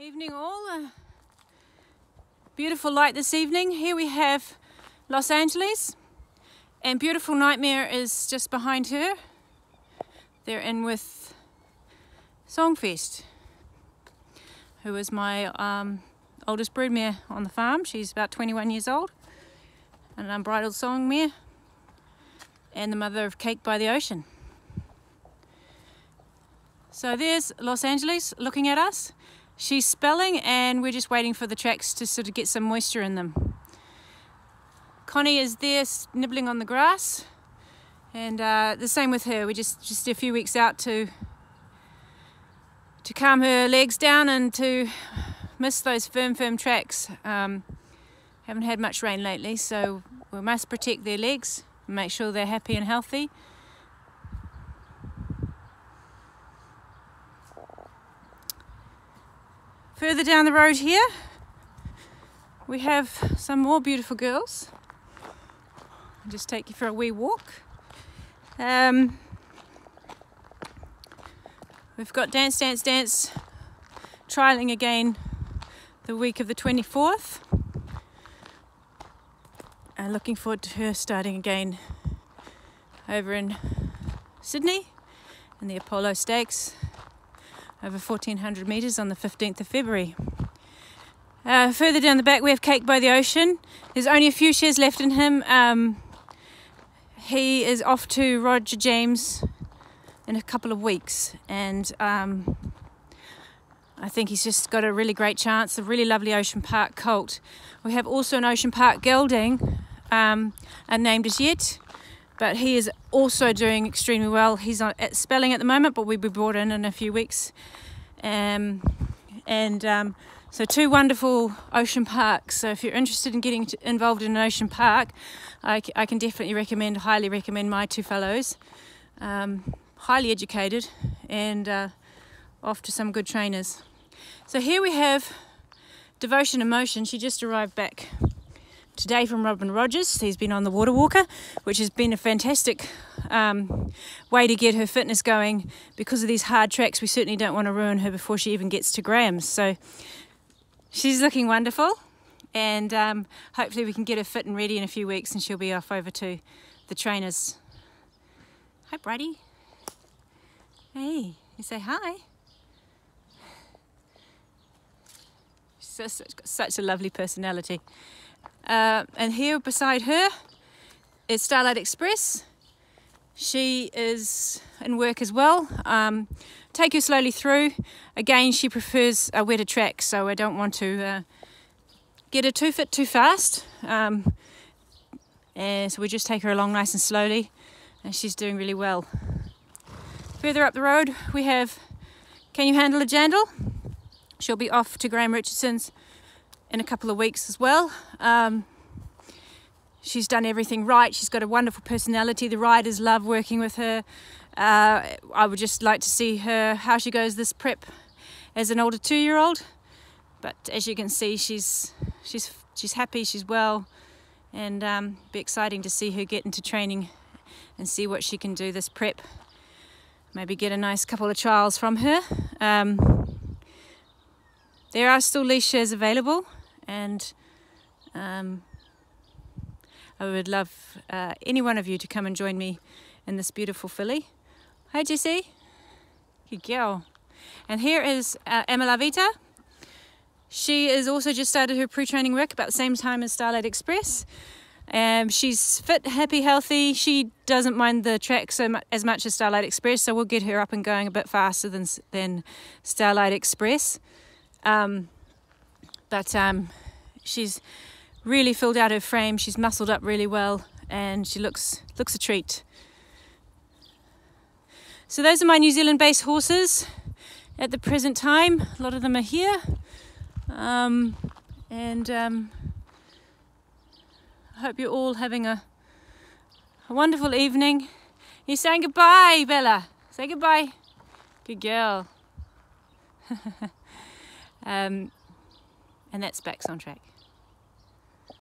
Evening all. A beautiful light this evening. Here we have Los Angeles and Beautiful Nightmare is just behind her. They're in with Songfest, who is my um, oldest broodmare on the farm. She's about 21 years old, an unbridled song mare, and the mother of Cake by the Ocean. So there's Los Angeles looking at us. She's spelling and we're just waiting for the tracks to sort of get some moisture in them. Connie is there nibbling on the grass and uh, the same with her. We're just, just a few weeks out to to calm her legs down and to miss those firm, firm tracks. Um, haven't had much rain lately, so we must protect their legs, make sure they're happy and healthy. Further down the road here, we have some more beautiful girls. I'll just take you for a wee walk. Um, we've got Dance Dance Dance trialing again the week of the 24th. And looking forward to her starting again over in Sydney in the Apollo Stakes over 1400 metres on the 15th of February. Uh, further down the back, we have Cake by the Ocean. There's only a few shares left in him. Um, he is off to Roger James in a couple of weeks, and um, I think he's just got a really great chance. A really lovely Ocean Park colt. We have also an Ocean Park gelding, um, unnamed as yet but he is also doing extremely well. He's at spelling at the moment, but we'll be brought in in a few weeks. Um, and um, so, two wonderful ocean parks. So, if you're interested in getting involved in an ocean park, I, I, can definitely recommend, highly recommend my two fellows. Um, highly educated and uh, off to some good trainers. So, here we have Devotion Emotion. She just arrived back today from Robin Rogers. He's been on the Water Walker, which has been a fantastic um, way to get her fitness going. Because of these hard tracks, we certainly don't want to ruin her before she even gets to Graham's. So she's looking wonderful, and um, hopefully we can get her fit and ready in a few weeks, and she'll be off over to the trainers. Hi, Brady. Hey, you say hi. She's got such a lovely personality. Uh, and here beside her is Starlight Express. She is in work as well. Um, take her slowly through. Again, she prefers a wetter track, so I don't want to uh, get her too fit too fast. Um, and so we just take her along nice and slowly, and she's doing really well. Further up the road, we have Can You Handle a Jandal? She'll be off to Graham Richardson's in a couple of weeks as well. Um, she's done everything right. She's got a wonderful personality. The riders love working with her. Uh, I would just like to see her how she goes this prep as an older two-year-old. But as you can see, she's she's she's happy. She's well, and um, be exciting to see her get into training and see what she can do this prep. Maybe get a nice couple of trials from her. Um, there are still leash shares available and um, I would love uh, any one of you to come and join me in this beautiful filly. Hi, Jessie. Good girl. And here is uh, Emma Lavita. She has also just started her pre-training work about the same time as Starlight Express. Um, she's fit, happy, healthy. She doesn't mind the track so much, as much as Starlight Express, so we'll get her up and going a bit faster than than Starlight Express. Um, but um, she's really filled out her frame. She's muscled up really well, and she looks looks a treat. So those are my New Zealand-based horses at the present time. A lot of them are here, um, and um, I hope you're all having a, a wonderful evening. You're saying goodbye, Bella. Say goodbye. Good girl. um, and that's Bax on Track.